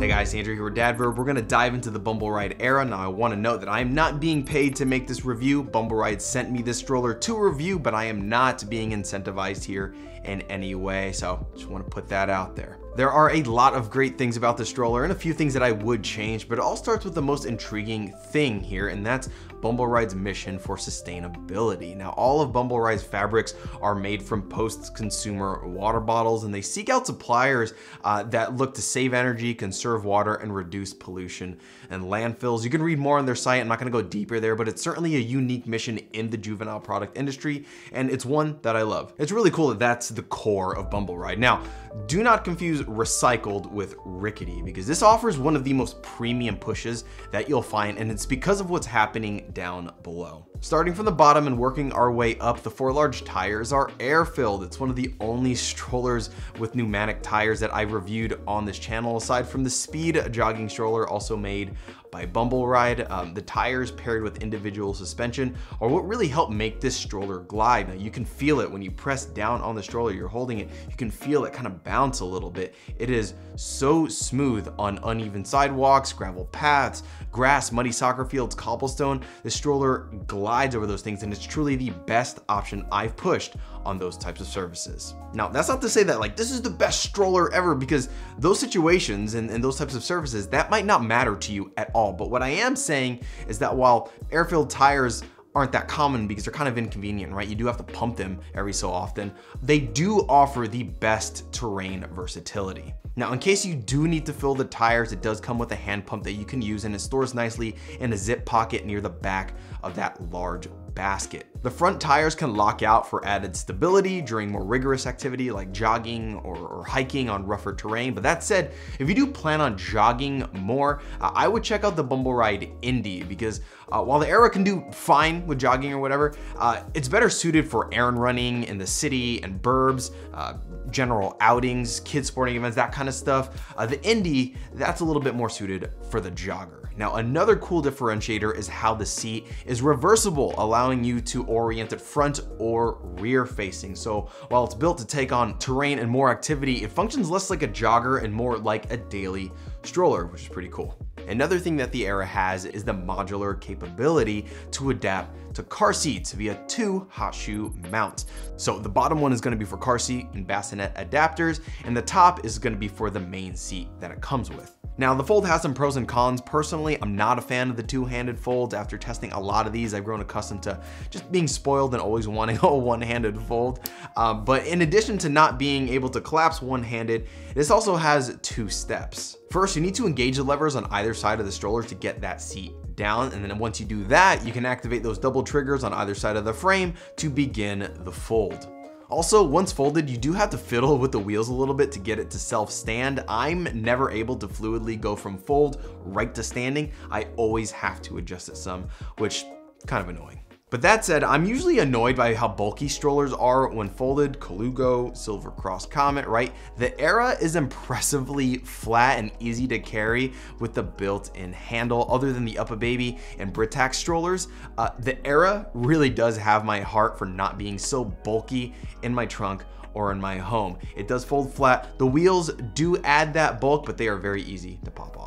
Hey guys, Andrew here with Dadverb. We're gonna dive into the Bumbleride era. Now I wanna note that I am not being paid to make this review. Bumbleride sent me this stroller to review, but I am not being incentivized here in any way. So just wanna put that out there. There are a lot of great things about the stroller and a few things that I would change, but it all starts with the most intriguing thing here, and that's Bumbleride's mission for sustainability. Now, all of Bumbleride's fabrics are made from post-consumer water bottles, and they seek out suppliers uh, that look to save energy, conserve water, and reduce pollution and landfills. You can read more on their site. I'm not gonna go deeper there, but it's certainly a unique mission in the juvenile product industry, and it's one that I love. It's really cool that that's the core of Bumbleride. Now, do not confuse recycled with rickety because this offers one of the most premium pushes that you'll find and it's because of what's happening down below. Starting from the bottom and working our way up, the four large tires are air filled. It's one of the only strollers with pneumatic tires that I've reviewed on this channel aside from the speed jogging stroller also made by Bumbleride. Um, the tires paired with individual suspension are what really help make this stroller glide. Now you can feel it when you press down on the stroller, you're holding it, you can feel it kind of bounce a little bit. It is so smooth on uneven sidewalks, gravel paths, grass, muddy soccer fields, cobblestone. The stroller glides over those things and it's truly the best option I've pushed on those types of services. Now, that's not to say that like this is the best stroller ever because those situations and, and those types of services, that might not matter to you at all. But what I am saying is that while air-filled tires aren't that common because they're kind of inconvenient, right? You do have to pump them every so often. They do offer the best terrain versatility. Now, in case you do need to fill the tires, it does come with a hand pump that you can use and it stores nicely in a zip pocket near the back of that large basket. The front tires can lock out for added stability during more rigorous activity like jogging or, or, hiking on rougher terrain. But that said, if you do plan on jogging more, uh, I would check out the Bumble Ride Indie because uh, while the Era can do fine with jogging or whatever, uh, it's better suited for errand running in the city and burbs, uh, general outings, kids sporting events, that kind of stuff. Uh, the Indie, that's a little bit more suited for the jogger. Now, another cool differentiator is how the seat is reversible, allowing you to orient it front or rear facing. So while it's built to take on terrain and more activity, it functions less like a jogger and more like a daily stroller, which is pretty cool. Another thing that the Era has is the modular capability to adapt to car seats via two hot shoe mounts. So the bottom one is gonna be for car seat and bassinet adapters, and the top is gonna be for the main seat that it comes with. Now the Fold has some pros and cons. Personally, I'm not a fan of the two-handed folds. After testing a lot of these, I've grown accustomed to just being spoiled and always wanting a one-handed fold. Um, but in addition to not being able to collapse one-handed, this also has two steps. First, you need to engage the levers on either side of the stroller to get that seat down. And then once you do that, you can activate those double triggers on either side of the frame to begin the fold. Also, once folded, you do have to fiddle with the wheels a little bit to get it to self-stand. I'm never able to fluidly go from fold right to standing. I always have to adjust it some, which kind of annoying. But that said, I'm usually annoyed by how bulky strollers are when folded, Colugo, Silver Cross Comet, right? The Era is impressively flat and easy to carry with the built-in handle. Other than the UPPAbaby and Britax strollers, uh, the Era really does have my heart for not being so bulky in my trunk or in my home. It does fold flat. The wheels do add that bulk, but they are very easy to pop off.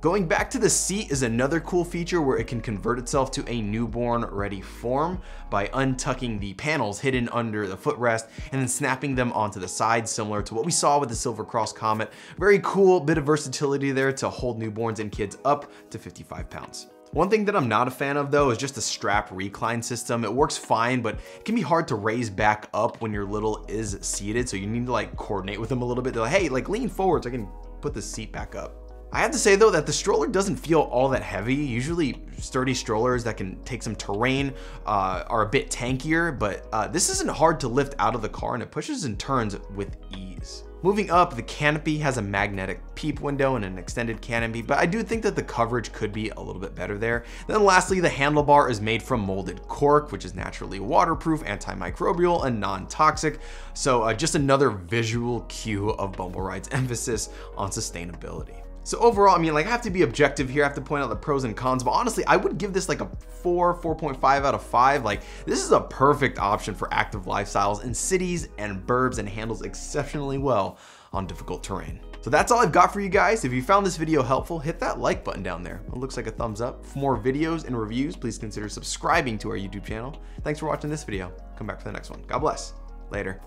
Going back to the seat is another cool feature where it can convert itself to a newborn ready form by untucking the panels hidden under the footrest and then snapping them onto the side similar to what we saw with the Silver Cross Comet. Very cool bit of versatility there to hold newborns and kids up to 55 pounds. One thing that I'm not a fan of though is just the strap recline system. It works fine, but it can be hard to raise back up when your little is seated. So you need to like coordinate with them a little bit. They're like, hey, like lean forward so I can put the seat back up. I have to say though that the stroller doesn't feel all that heavy. Usually sturdy strollers that can take some terrain uh, are a bit tankier, but uh, this isn't hard to lift out of the car and it pushes and turns with ease. Moving up, the canopy has a magnetic peep window and an extended canopy, but I do think that the coverage could be a little bit better there. Then lastly, the handlebar is made from molded cork, which is naturally waterproof, antimicrobial, and non-toxic. So uh, just another visual cue of Bumbleride's emphasis on sustainability. So overall, I mean, like I have to be objective here. I have to point out the pros and cons, but honestly, I would give this like a four, 4.5 out of five. Like this is a perfect option for active lifestyles in cities and burbs and handles exceptionally well on difficult terrain. So that's all I've got for you guys. If you found this video helpful, hit that like button down there. It looks like a thumbs up. For more videos and reviews, please consider subscribing to our YouTube channel. Thanks for watching this video. Come back for the next one. God bless. Later.